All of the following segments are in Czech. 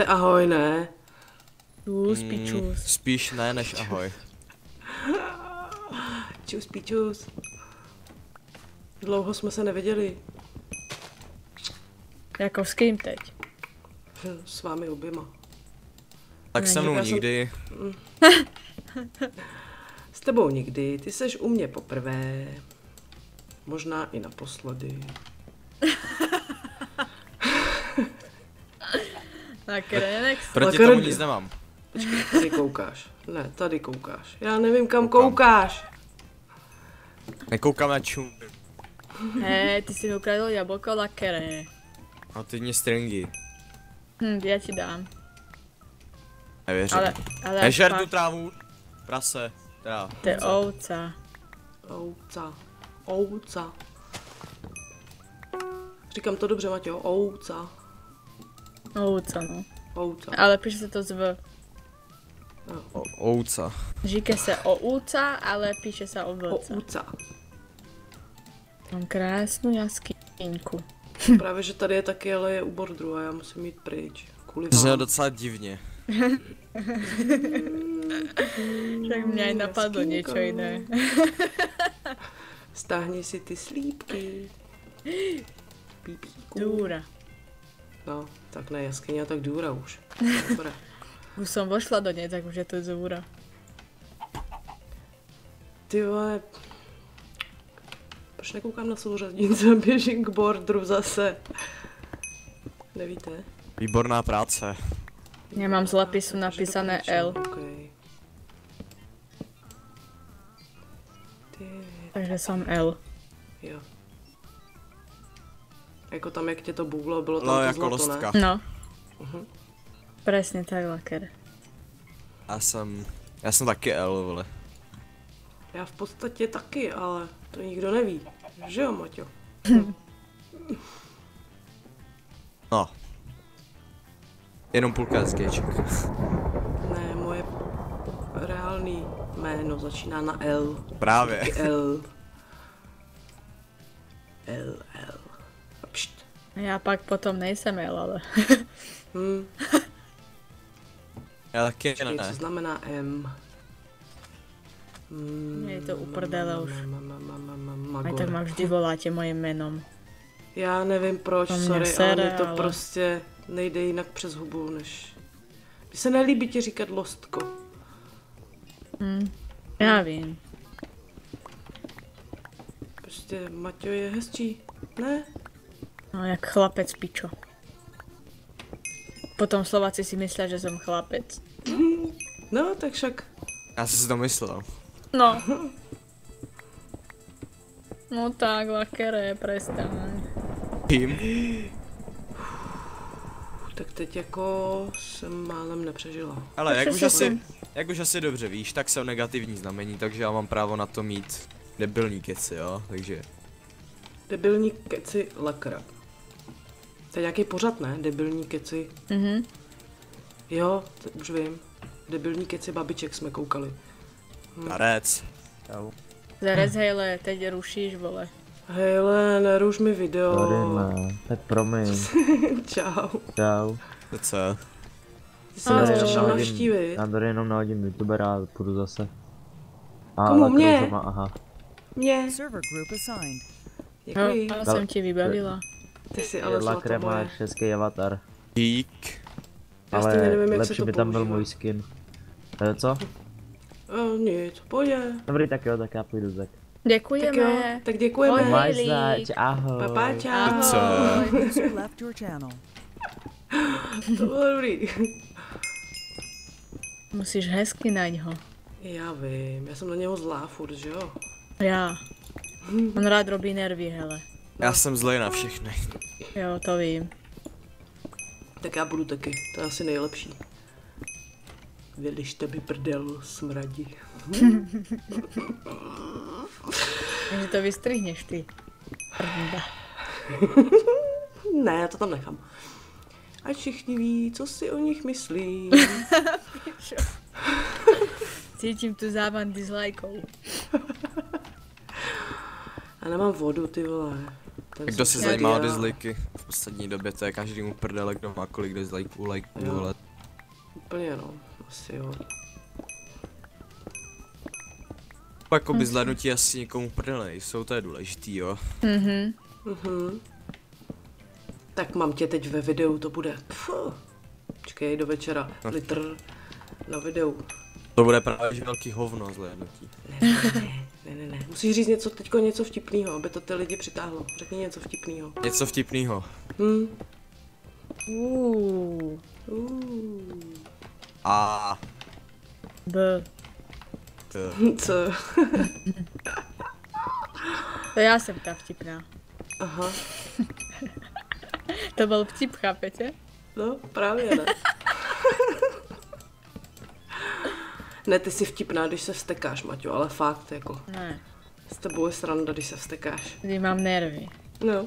máte ahoj, ne? Čus, Mm, pičus. spíš ne než ahoj. Čus, píčus. Dlouho jsme se neviděli. Jako s kým teď? S vámi oběma. Tak se mnou já jsem- nikdy. S tebou nikdy, ty seš u mě poprvé. Možná i naposledy. Tak Renex. Proti tomu nic nemám. Tady koukáš. Ne, tady koukáš. Já nevím, kam Koukám. koukáš. Nekoukám na čum. Hej, ty si mi ukradl jablko lakere. A ty mě stringy. Hm, já ti dám. Nevěřím. Ale, ale Nežer tu trávu. Prase. Teda. to je ovca. Ouca. Ouca. Říkám to dobře, Matějo. Ouca. No. Ouca. Ale píše se to z V. O, ouca. Říká se o úca, ale píše se o vlce. Ouca. Mám krásnou jaskýňku. Právě, že tady je taky, ale je u bordru a já musím jít pryč. Kvůli To znělo vám. docela divně. Tak mě aj napadlo něco jiné. Stáhni si ty slípky. Pípíku. Důra. No, tak ne jaskyně, tak důra už. Už som vošla do nej, tak už je to zúra. Ty vole. Proč nekoukám na souřadnice a běžím k bordru zase? Nevíte? Výborná práce. Ja mám z lapisu napísané L, Okay. Ty, takže som L. jo. Jako tam, jak tě to buglo, bylo tam No to jako zlato, lostka. ne? No. Mhm. Presne tak, laker. Já jsem, já jsem taky L, vole. Já v podstatě taky, ale to nikdo neví. Že jo, Maťo? No. Jenom půlka SGček. Ne, moje reálný jméno začíná na L. Právě. L. L, L. A. A ja pak potom nejsem L, ale... Hm, Já taky počkej, co ne. znamená M? Mm, je to uprdele už. Magor. tak ma vždy voláte mojim menom. Já nevím proč, To mě sorry, sere, ale mi to ale- prostě nejde jinak přes hubu, než... Mně se nelíbí ti říkat lostko. Hm. Ja vím. Prostě Maťo je hezčí, ne? No, jak chlapec pičo. Potom Slováci si myslia, že som chlapec. No, tak však Já jsem si to myslel. No. No tak, lakere, prestaň. Tým. tak teď jako jsem málem nepřežila. Ale jak už, asi, jsem. jak už asi dobře víš, tak jsem negativní znamení, takže já mám právo na to mít debilní keci, jo, takže Debilní keci lakra. To je nějaký pořad, ne? Debilní keci. Mhm. Jo, to už vím. Debilní keci babiček jsme koukali. karec. Zarez, hejle, teď rušíš, vole. Hele, neruš mi video. Sorry, ne. Tak promiň. Čau. Čau. To co? Ty se nás přišel navštívit. Já tady jenom nahodím youtubera a půjdu zase. A Komu, mě? aha. Mě. Server group assigned. Děkuji. No, jsem ti vybavila. Ty jsi ale Lakre máš hezký avatar. Dík. Já Ale nevím, jak se lepší to by tam byl můj skin. Eh, co? Uh, nic, pojď. Dobrý, tak jo, tak já půjdu tak. Tak jo, Děkujeme. tak děkujeme. Ahoj. Máš zač, ahoj. Papa, čau. Co? To bylo dobrý. Musíš hezky na něho. Já vím, já jsem na něho zlá furt, že jo? Já. On rád robí nervy, hele. Já jsem zlej na všechny. Jo, to vím. Tak já budu taky, to je asi nejlepší. Vylište mi prdel, smradi. Takže to vystrihneš ty. Prda. Ne, já to tam nechám. Ať všichni ví, co si o nich myslí. Cítím tu závan dislajkov. Já nemám vodu, ty vole. Ten Kdo se zajímá o já. dislajky v poslední době to je každému prdele, kdo má kolik dislikeů, likeů, Jo. vole. Úplně no, asi jo. Jako by zhlédnutí asi někomu prdele nejsou, to je důležitý, jo. Mhm. Mhm. Tak mám tě teď ve videu, to bude. Pfu. Počkej, do večera. Litr na videu. To bude právě velký hovno zhlédnutí. Ne, ne, ne, ne, ne. Musíš říct něco, teďko něco vtipného, aby to ty lidi přitáhlo. Řekni něco vtipného. Něco vtipného. Hm. Uuu. Uh. A B. to, Co? To já jsem ta vtipná. Aha. To byl vtip, chápete? No, právě ne. Ne, ty jsi vtipná, když se vstekáš, Maťo, ale fakt, jako. Ne. S tebou je sranda, když se vstekáš. Kdy mám nervy. No,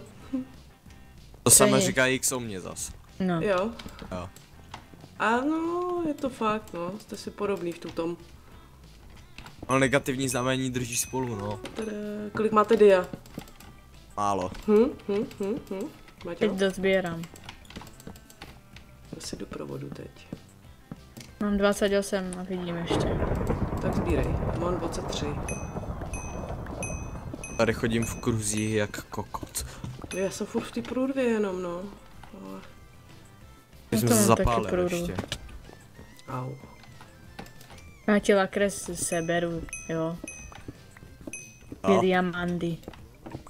to samé je- říká X o mě zas. No. jo. Jo. Ano, je to fakt, no. Jste si podobný v tom. Ale negativní znamení drží spolu, no. Tada, kolik máte dia? Málo. Hm, hm, hm, hm. Teď Maťo, dozbírám. já si jdu provodu teď. Mám 28 a vidím ještě. Tak sbírej, mám 23. Tady chodím v kruzích jak kokot. Já jsem furt v té průrvě jenom, no. Ale- My jsme to se zapálili průdu. ještě. Au. Já ti lakres seberu, jo. Ty diamandy.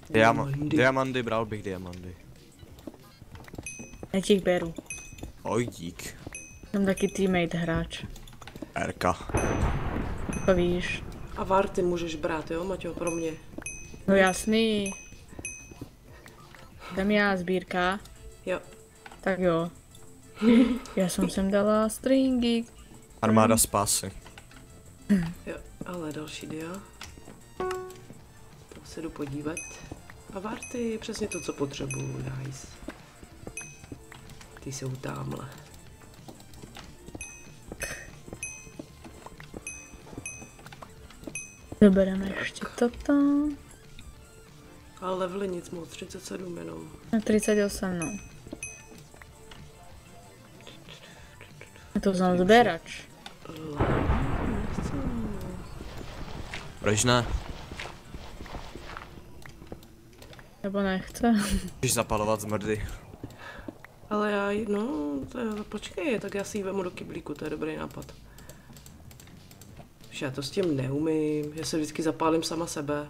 Diama- Diamandy. diamandy, bral bych diamandy. Já ti jich beru. Oj, dík. Jsem taky teammate hráč. Erka. To víš. A varty můžeš brát, jo, Maťo, pro mě. No jasný. Tam já sbírka. Jo. Tak jo. Já jsem sem dala stringy. Armáda spásy. Jo, ale další dia. Tam se jdu podívat. A varty je přesně to, co potřebuju, nice. Ty jsou tamhle. Dobereme ještě toto. Ale levely nic moc, 37 jenom. Na 38, no. Je to znal sběrač. Proč ne? Nebo nechce. Když zapalovat zmrdy. Ale já, no, to je, počkej, tak já si ji vemu do kyblíku, to je dobrý nápad. Já to s tím neumím, já se vždycky zapálím sama sebe.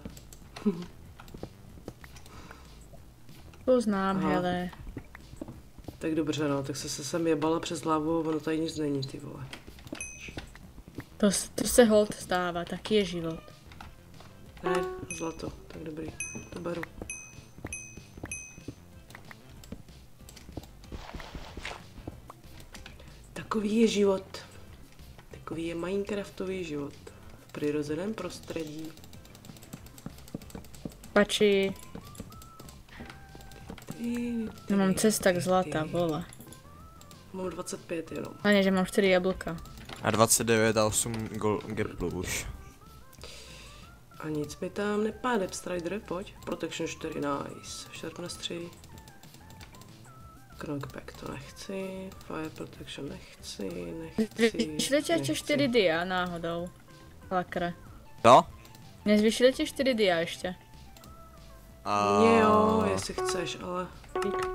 To znám, Aha. hele. Tak dobře, no, tak se, se sem jebala přes hlavu, ono tady nic není, ty vole. To, to se hold stává, taky je život. Ne, zlato, tak dobrý, to beru. Takový je život. Takový je Minecraftový život. V přirozeném prostředí. Pači, Ty, no mám ty, zlata, ty. vole. Mám 25 jenom. A ne, že mám 4 jablka. A 29 a 8 gol gaplu už. A nic mi tam nepáde, Strider, pojď. Protection 4, nice. Sharpness 3. Knockback to nechci. Fire Protection nechci, nechci. Vyšli tě ještě nechci. 4 dia náhodou. Lakre. Co? Nezvyšili tě 4 dia ještě. A... Jo, jestli chceš, ale... Dík.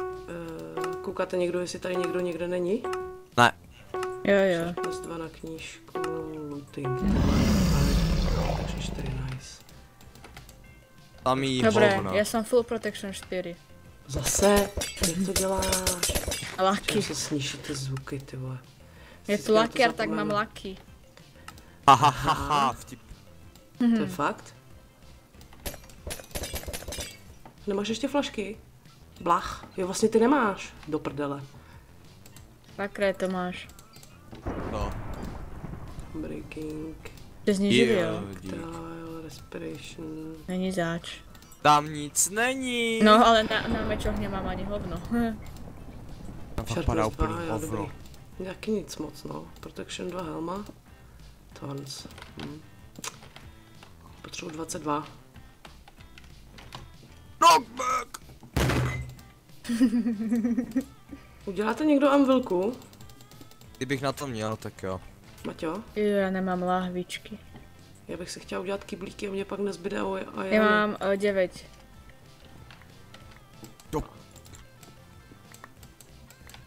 Uh, koukáte někdo, jestli tady někdo někde není? Ne. Jo, jo. Plus 2 na knížku, looting. Takže 4, nice. Tam jí Dobré, hovna. já jsem full protection 4. Zase, jak to děláš? A lucky. Čím se sníží ty zvuky, ty vole. Je tu na laker, tak mám lucky. Ha, ha, ha, ha, vtip. To Mhm. je fakt? Nemáš ještě flašky? Blach. Jo, vlastně ty nemáš. Do prdele. Lakre to máš. No. Breaking. Jsi. Jo, dík. Trial, respiration. Není záč. Tam nic není. No, ale na, na mečoch nemám ani hovno. Tam 2, úplný hovno. Taky nic moc, no. Protection 2 helma. Tons. Hm. Potřebuji 22. Knockback! Uděláte někdo anvilku? Kdybych na to měl, tak jo. Maťo? Jo, já nemám lahvičky. Já bych si chtěla udělat kyblíky a mě pak nezbyde a a Já mám uh, 9. Jo.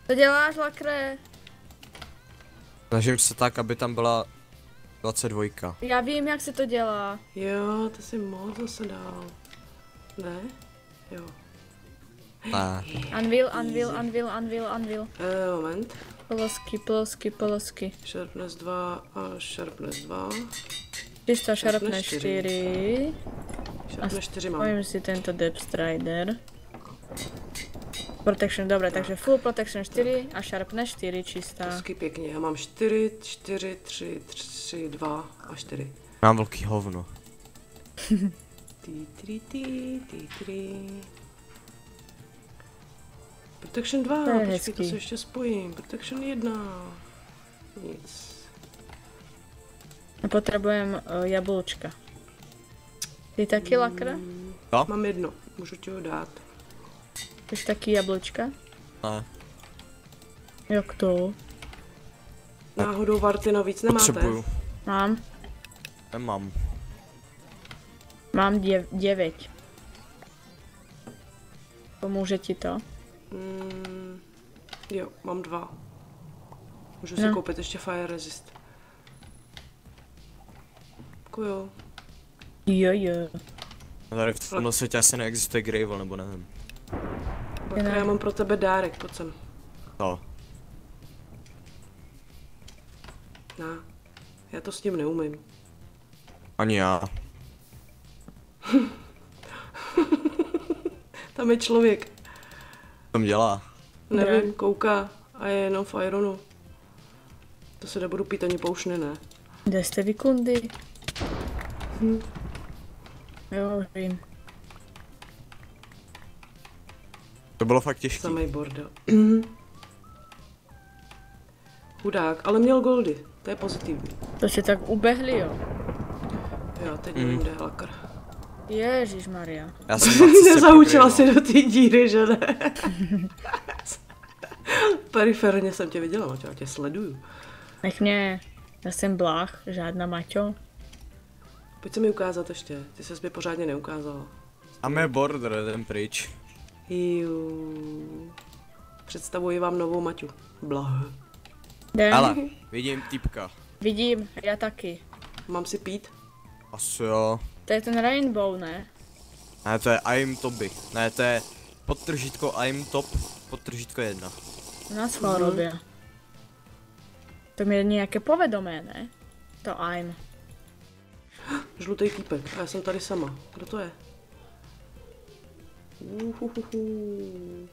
Co děláš, Lakre? Snažím se tak, aby tam byla 22. Já vím, jak se to dělá. Jo, to si moc zase dál. Ne? Jo. Ne. Anvil, anvil, anvil, anvil, anvil. E, moment. Polosky, polosky, polosky. Sharpness 2 a Sharpness 2. Čisto šarpne Sharpness 4. Sharpness 4 mám. Spojím si tento Depth Strider. Protection, dobré, takže full protection 4 a sharpne 4 čistá. Hezky pěkně. Já mám 4, 4, 3, 3, 2 a 4. Mám velký hovno. Ty, ty, ty, ty, ty. Protection 2, To je počkej, hezký. to se ještě spojím. Protection 1. Nic. A potřebujeme uh, jablčka. Ty taky, Lakre? Jo? Mám jedno, můžu ti ho dát. Chceš taky jablčka? Ne. Jak to? Náhodou Vartino víc nemáte? Potřebuju. Mám. Nemám. Mám děv, 9. Pomůže ti to? Mm, jo, mám dva. Můžu si No. koupit ještě Fire Resist. Děkuju. Jo, jo. A Tady v tomhle světě asi neexistuje Gravel, nebo nevím. Bakra, já mám pro tebe dárek, pojď sem. To. Na. Já to s tím neumím. Ani já. Tam je člověk. Co tam dělá? Nevím, kouká a je jenom v Ironu. To se nebudu pít ani poušny, ne. Kde jste vy kundy? Jo, už vím. To bylo fakt těžké. Samej bordel. Chudák, ale měl goldy. To je pozitivní. To si tak ubehli, jo. Jo, teď Mm. je lakar. Ježíš Maria. Já jsem Nezaučila si do té díry, že ne? Periferně jsem tě viděla, Maťo, já tě sleduju. Nech mě, já jsem blách, žádná Maťo. Pojď se mi ukázat ještě, ty ses mi pořádně neukázala. A mé border, jdem pryč. Jiu. Představuji vám novou Maťu. Blah. Ale, vidím typka. Vidím, já taky. Mám si pít? Asi jo. To je ten rainbow, ne? Ne, to je I'm Toby. Ne, to je podtržítko I'm Top, podtržítko jedna. Na schvál Mhm. robia. To mi je nějaké povedomé, ne? To I'm. Žlutý týpek. A já jsem tady sama. Kdo to je? Uhuhuhu.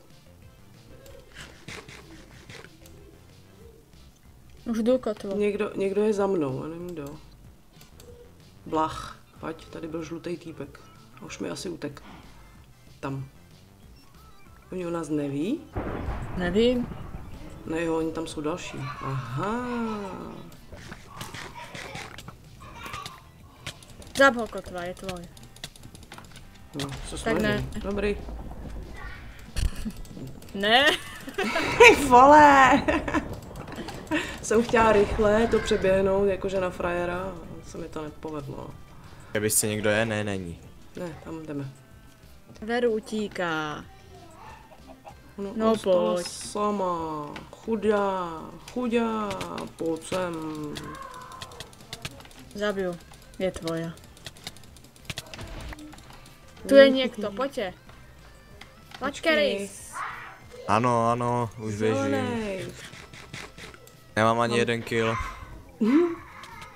Už jdu kotvo. Někdo, někdo je za mnou, a nevím kdo. Blach. Pojď, tady byl žlutý týpek. A už mi asi utek. Tam. Oni o nás neví? Nevím. Ne, jo, oni tam jsou další. Aha. Zabol kotva, je tvoj. No, se Tak ne. Dobrý. Ne. Ty vole! jsem chtěla rychle to přeběhnout, jakože na frajera, a se mi to nepovedlo. Kdyby se někdo je, ne, není. Ne, tam jdeme. Veru utíká. No, No, pojď. sama. Chudá, chudá, pojď sem. Zabiju. Je tvoje. Tu je někdo, pojďte. Lačkeris. Ano, ano, už. Zelenej. Nemám ani jeden kill.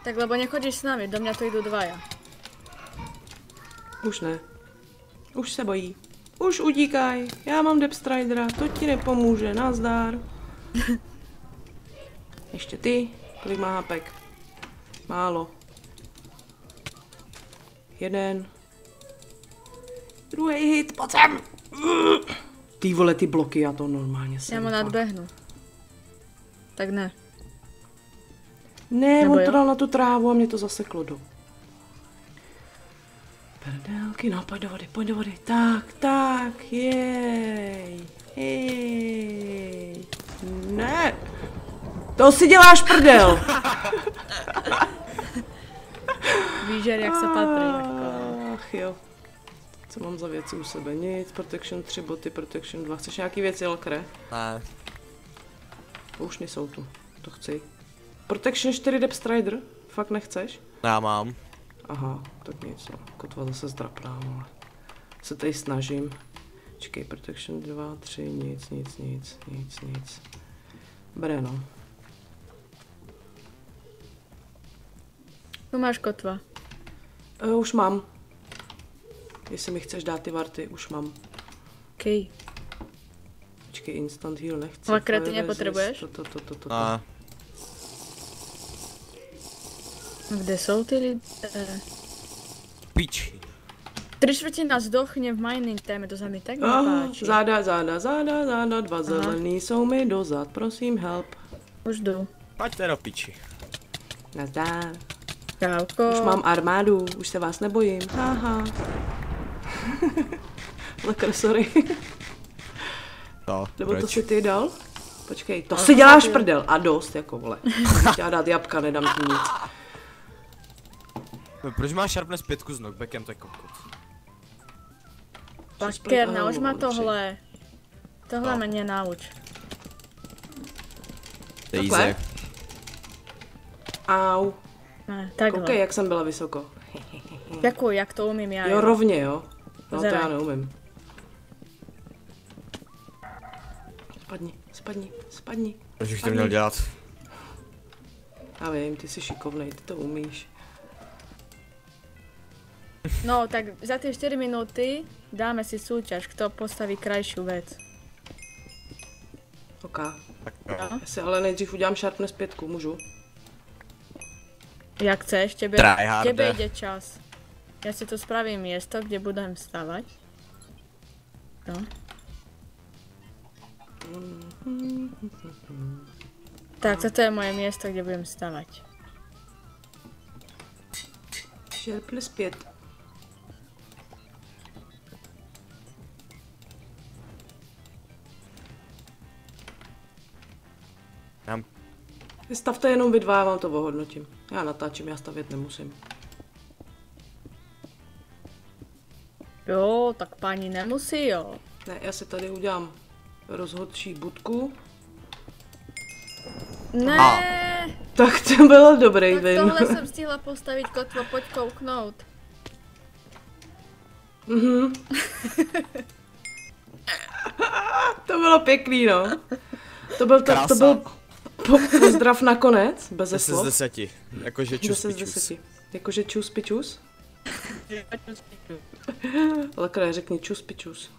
Tak lebo nechodíš s námi, do mě to jdu dvaja. Už ne. Už se bojí. Už utíkaj. Já mám Depstridera, to ti nepomůže, nazdar. Ještě ty. Kolik má hapek? Málo. Jeden. Druhý hit, pojď sem. Ty vole, ty bloky, já to normálně se. Já mu nadbehnu. Tak ne. Ne, Nebo on jo? to dal na tu trávu a mě to zaseklo do. Perdelky, no pojď do vody, pojď do vody. Tak, tak, jej. Hej. Ne. To si děláš prdel. Výžer, jak se patří. Ach jo. Co mám za věci u sebe? Nic, Protection 3 boty, Protection 2. Chceš nějaký věci, Lakre? Ne. Už nejsou tu. To chci. Protection 4 Depth Strider? Fakt nechceš? Já mám. Aha, tak nic, no. Kotva zase zdrapná, ale se tady snažím. Čekej, Protection 2, 3, nic, nic, nic, nic, nic. Dobré, no. Tu máš kotva. E, už mám. Jestli mi chceš dát ty varty, už mám. Kej. Počkej, instant heal nechci. Ale nepotřebuješ? resist, To, to, to, to, to. Ne. Kde jsou ty lidé? Piči. Tři čtvrtina zdochne v mining téme, to se mi tak Aha, nepáčí. záda, záda, záda, záda, dva zelený jsou mi dozad, prosím, help. Už jdu. Pojďte do piči. Nazdár. Čauko. Už mám armádu, už se vás nebojím, haha. Lekr, sorry. To, Nebo to si ty dal? Počkej, to si děláš prdel. A dost, jako vole. Chtěla dát jabka, nedám ti nic. No, Proč máš sharpness pětku s knockbackem, to je kokot. Aha, nauč ma tři. tohle. Tohle No. mě nauč. To je Takhle? easy. Au. Ne, takhle. Koukej, jak jsem byla vysoko. Jakou, jak to umím já. Jo, rovně, jo. No to já neumím. Spadni, spadni. Proč bych to měl dělat? Já vím, ty jsi šikovnej, ty to umíš. No, tak za tie 4 minúty dáme si súťaž, kto postaví krajšiu vec. OK. Tak jo. No. Já si ale nejdřív udělám sharpness pětku, můžu? Jak chceš, tebe, Tryharde. tebe ide čas. Ja si tu spravím miesto, kde budem stavať. No. Tak, toto je moje miesto, kde budem stavať. Sharpness pět. Já Vy stavte jenom vy dva, já vám to ohodnotím. Já natáčím, já stavět nemusím. Jo, tak pani nemusí, jo. Ne, já si tady udělám rozhodčí budku. Ne, Tak to byl dobrý tak win. tohle jsem stihla postavit kotvo, pojď kouknout. To bylo pěkný, no. To byl, to, to byl po, pozdrav nakonec, bez 10 z slov. 10. Jakože čus 10 z pičus. 10. Jakože čus pičus? Ale kraj řekni čus pičus.